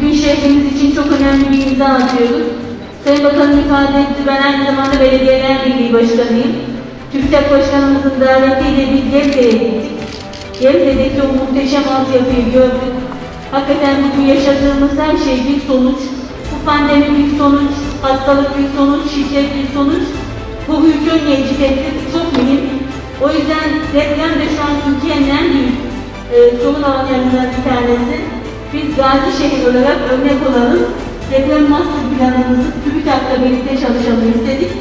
Bugün şehrimiz için çok önemli bir imza atıyoruz. Sayın Bakanım ifade etti, ben aynı zamanda Belediyeler Birliği Başkanıyım. TÜBİTAK Başkanımızın davetiyle biz Gebze'ye gittik. Gebze'deki o muhteşem altyapıyı gördük. Hakikaten bugün yaşadığımız her şey bir sonuç. Bu pandemi bir sonuç, hastalık bir sonuç, şiddet bir sonuç. Bu hücum necdeti çok mühim. O yüzden deprem de şu an Türkiye'nin en büyük e, sorun alanlarından bir tanesi. Gazi şehir olarak örnek olalım. Deprem master planımızı TÜBİTAK'la birlikte çalışalım istedik.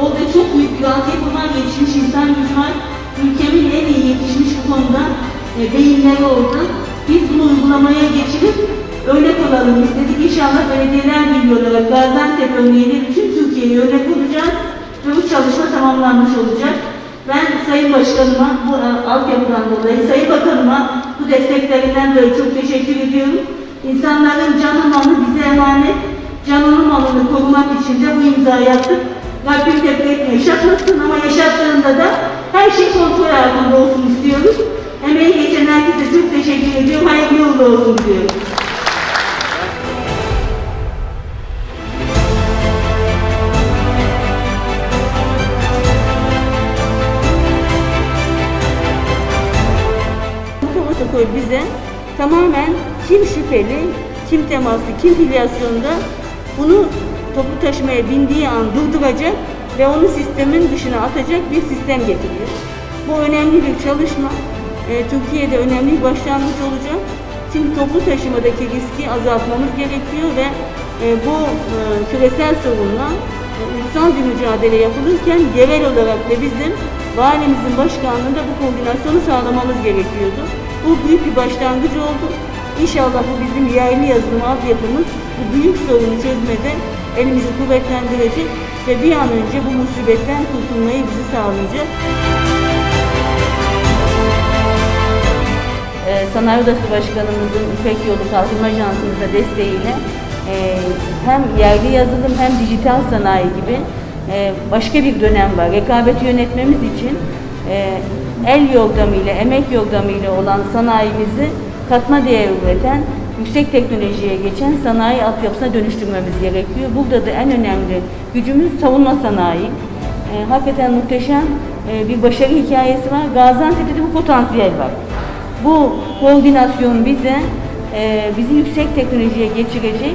Orada çok büyük altyapı var, yetişmiş insan gücü var. Ülkemin en iyi yetişmiş bu konuda e, beyinleri orada. Biz bunu uygulamaya geçirip örnek olalım istedik. İnşallah belediyeler birliği olarak Gaziantep örneğiyle bütün Türkiye'yi örnek olacağız ve bu çalışma tamamlanmış olacak. Ben Sayın Başkanıma bu altyapıdan dolayı, Sayın Bakanıma bu desteklerinden dolayı çok teşekkür ediyorum. İnsanların canı malı bize emanet, canının malını korumak için de bu imzayı attık. Rabbim depremi yaşatmasın ama yaşattığında da her şey kontrol altında olsun istiyoruz. Emeği geçen herkese çok teşekkür ediyorum. Hayırlı uğurlu olsun diyorum. Bize tamamen kim şüpheli, kim temaslı, kim filyasyonda bunu toplu taşımaya bindiği an durduracak ve onu sistemin dışına atacak bir sistem getiriyor. Bu önemli bir çalışma. Ee, Türkiye'de önemli bir başlangıç olacak. Çünkü toplu taşımadaki riski azaltmamız gerekiyor ve e, bu e, küresel sorunla e, ulusal bir mücadele yapılırken yerel olarak da bizim valimizin başkanlığında bu koordinasyonu sağlamamız gerekiyordu. Bu büyük bir başlangıç oldu. İnşallah bu bizim yerli yazılım altyapımız bu büyük sorunu çözmede elimizi kuvvetlendirecek ve bir an önce bu musibetten kurtulmayı bizi sağlayacak. Ee, Sanayi Odası Başkanımızın İpek Yolu Kalkınma Ajansımızda desteğiyle e, hem yerli yazılım hem dijital sanayi gibi e, başka bir dönem var. Rekabeti yönetmemiz için e, el yordamıyla, emek yordamıyla olan sanayimizi katma değer üreten, yüksek teknolojiye geçen sanayi altyapısına dönüştürmemiz gerekiyor. Burada da en önemli gücümüz savunma sanayi. E, hakikaten muhteşem e, bir başarı hikayesi var. Gaziantep'te de bu potansiyel var. Bu koordinasyon bize e, bizi yüksek teknolojiye geçirecek.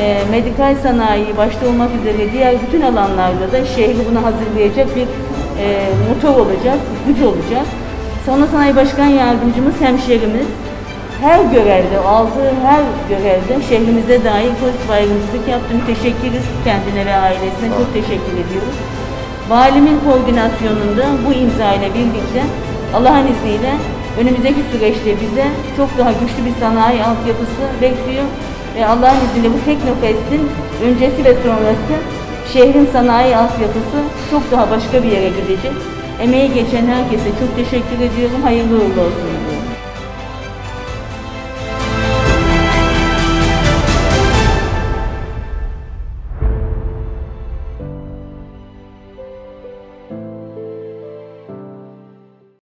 E, medikal sanayi başta olmak üzere diğer bütün alanlarda da şehri buna hazırlayacak bir e, motor olacak, güç olacak. Savunma Sanayi Başkan Yardımcımız, hemşerimiz her görevde, aldığı her görevde şehrimize dair pozitif ayrımcılık yaptı. Teşekkürüz kendine ve ailesine çok teşekkür ediyoruz. Valimin koordinasyonunda bu imza ile birlikte Allah'ın izniyle önümüzdeki süreçte bize çok daha güçlü bir sanayi altyapısı bekliyor. Ve Allah'ın izniyle bu Teknofest'in öncesi ve sonrası şehrin sanayi altyapısı çok daha başka bir yere gidecek. Emeği geçen herkese çok teşekkür ediyorum. Hayırlı uğurlu olsun.